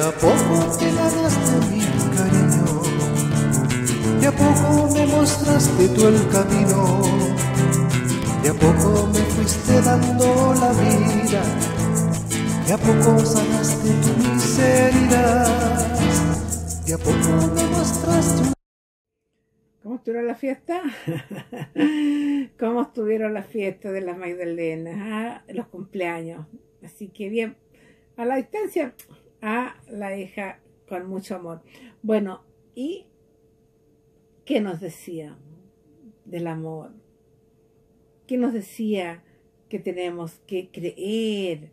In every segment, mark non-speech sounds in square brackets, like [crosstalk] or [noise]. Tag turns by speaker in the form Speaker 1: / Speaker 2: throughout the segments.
Speaker 1: a poco te ganaste mi cariño, de a poco me mostraste tú el camino, de a poco me fuiste dando la vida, de a poco sanaste tu miseria, de a poco me mostraste
Speaker 2: ¿Cómo estuvieron la fiesta? [laughs] ¿Cómo estuvieron las fiestas de las Magdalenas? Ah, los cumpleaños. Así que bien, a la distancia, a la hija con mucho amor. Bueno, ¿y qué nos decía del amor? ¿Qué nos decía que tenemos que creer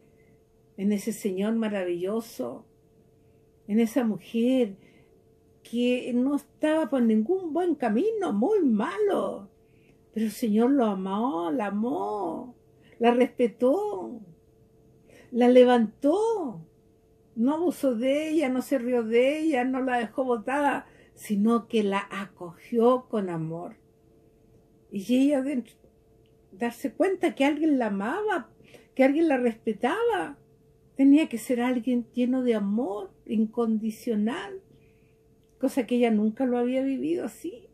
Speaker 2: en ese Señor maravilloso, en esa mujer que no estaba por ningún buen camino, muy malo. Pero el Señor lo amó, la amó, la respetó, la levantó. No abusó de ella, no se rió de ella, no la dejó botada, sino que la acogió con amor. Y ella darse cuenta que alguien la amaba, que alguien la respetaba, tenía que ser alguien lleno de amor incondicional cosa que ella nunca lo había vivido así.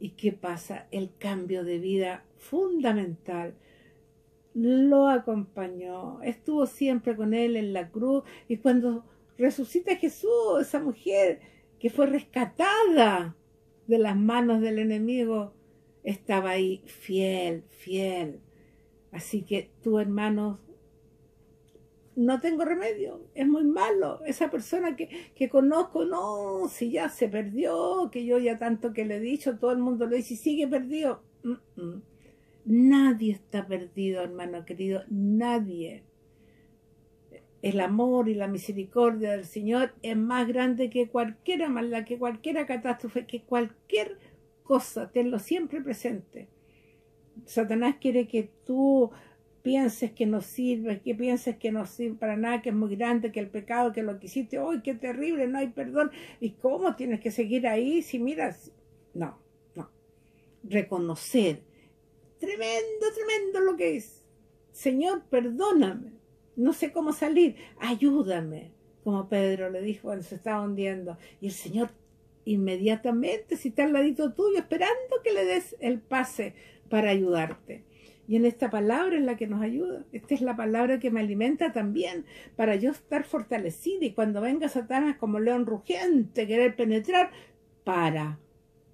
Speaker 2: ¿Y qué pasa? El cambio de vida fundamental lo acompañó, estuvo siempre con él en la cruz y cuando resucita Jesús, esa mujer que fue rescatada de las manos del enemigo, estaba ahí fiel, fiel. Así que tu hermano no tengo remedio, es muy malo. Esa persona que, que, conozco, no, si ya se perdió, que yo ya tanto que le he dicho, todo el mundo lo dice sigue perdido. Nadie está perdido, hermano querido, nadie. El amor y la misericordia del Señor es más grande que cualquier maldad, que cualquier catástrofe, que cualquier cosa. Tenlo siempre presente. Satanás quiere que tú pienses que no sirve, que pienses que no sirve para nada, que es muy grande, que el pecado, que lo que hiciste, ¡ay, qué terrible! No hay perdón. ¿Y cómo tienes que seguir ahí si miras? No, no. Reconocer. Tremendo, tremendo lo que es. Señor, perdóname. No sé cómo salir. Ayúdame. Como Pedro le dijo cuando se estaba hundiendo. Y el Señor inmediatamente, si está al ladito tuyo, esperando que le des el pase para ayudarte. Y en esta palabra es la que nos ayuda. Esta es la palabra que me alimenta también para yo estar fortalecida y cuando venga Satanás como león rugiente, querer penetrar, para.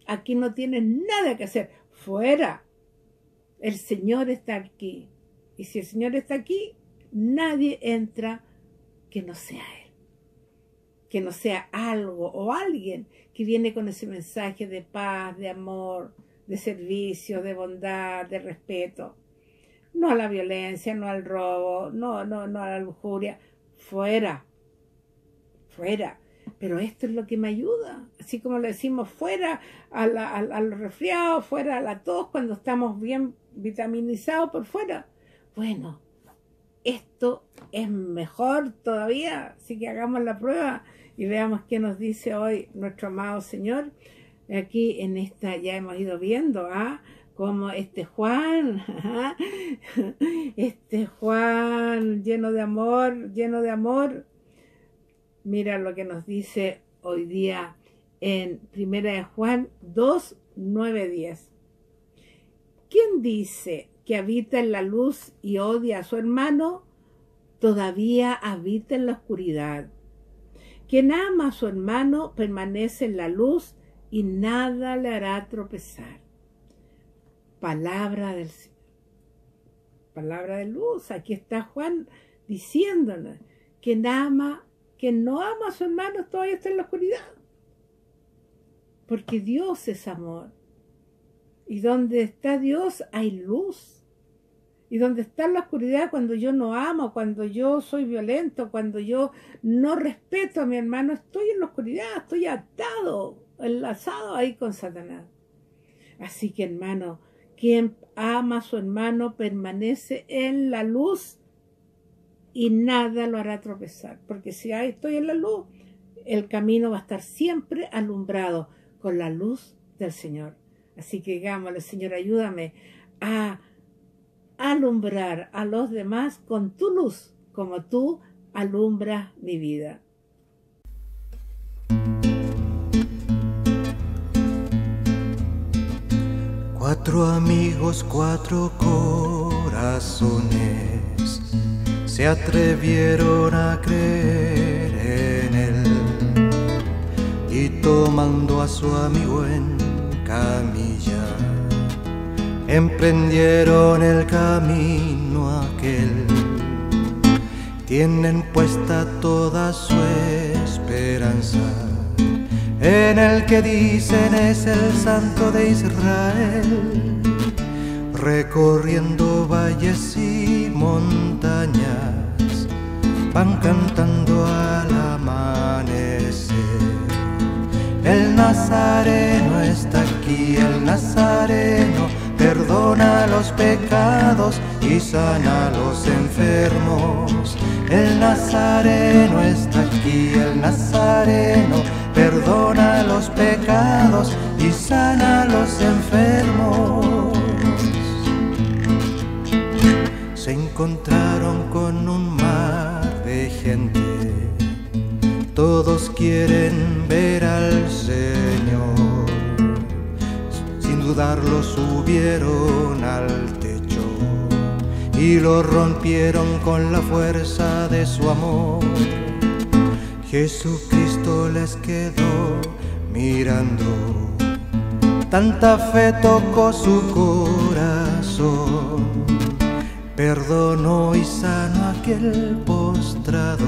Speaker 2: Aquí no tienes nada que hacer. Fuera. El Señor está aquí. Y si el Señor está aquí, nadie entra que no sea Él. Que no sea algo o alguien que viene con ese mensaje de paz, de amor, de servicio, de bondad, de respeto no a la violencia, no al robo, no, no, no a la lujuria, fuera, fuera. Pero esto es lo que me ayuda, así como le decimos fuera a, los resfriados, fuera a la tos cuando estamos bien vitaminizados por fuera. Bueno, esto es mejor todavía, así que hagamos la prueba y veamos qué nos dice hoy nuestro amado Señor. Aquí en esta ya hemos ido viendo, ¿ah? como este Juan, [laughs] este Juan lleno de amor, lleno de amor. Mira lo que nos dice hoy día en Primera de Juan 2, 9, 10. ¿Quién dice que habita en la luz y odia a su hermano? Todavía habita en la oscuridad. Quien ama a su hermano permanece en la luz y nada le hará tropezar palabra del Señor. Palabra de luz. Aquí está Juan diciéndonos que ama, que no ama a su hermano todavía está en la oscuridad. Porque Dios es amor. Y donde está Dios hay luz. Y donde está la oscuridad cuando yo no amo, cuando yo soy violento, cuando yo no respeto a mi hermano, estoy en la oscuridad, estoy atado, enlazado ahí con Satanás. Así que hermano, quien ama a su hermano permanece en la luz y nada lo hará tropezar, porque si estoy en la luz, el camino va a estar siempre alumbrado con la luz del Señor. Así que digámosle, Señor, ayúdame a alumbrar a los demás con tu luz, como tú alumbras mi vida.
Speaker 1: Cuatro amigos, cuatro corazones se atrevieron a creer en él y tomando a su amigo en camilla, emprendieron el camino aquel. Tienen puesta toda su esperanza en el que dicen es el santo de Israel, recorriendo valles y montañas, van cantando al amanecer. El Nazareno está aquí, el Nazareno perdona los pecados y sana a los enfermos. El Nazareno está aquí, el Nazareno perdona los pecados y sana a los enfermos. Encontraron con un mar de gente, todos quieren ver al Señor. Sin dudarlo subieron al techo y lo rompieron con la fuerza de su amor. Jesucristo les quedó mirando, tanta fe tocó su corazón, perdonó y sanó aquel postrado,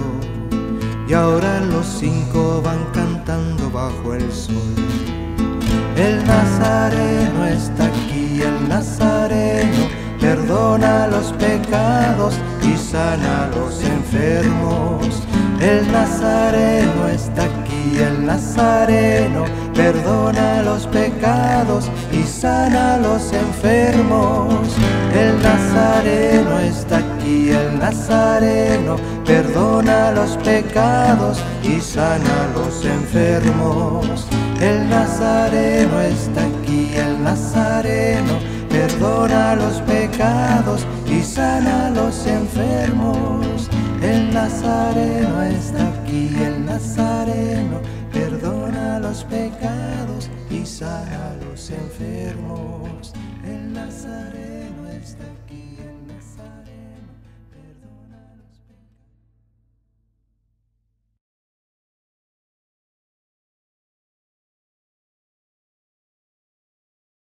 Speaker 1: y ahora los cinco van cantando bajo el sol. El Nazareno está aquí, el Nazareno perdona los pecados y sana los enfermos. El Nazareno está aquí, el Nazareno perdona los pecados y sana a los enfermos. El Nazareno está aquí, el Nazareno perdona los pecados y sana a los enfermos. El Nazareno está aquí, el Nazareno perdona los pecados y sana a los enfermos. El Nazareno está aquí, el Nazareno perdona los pecados y sana a los enfermos. El Nazareno desde aquí en Nazaret.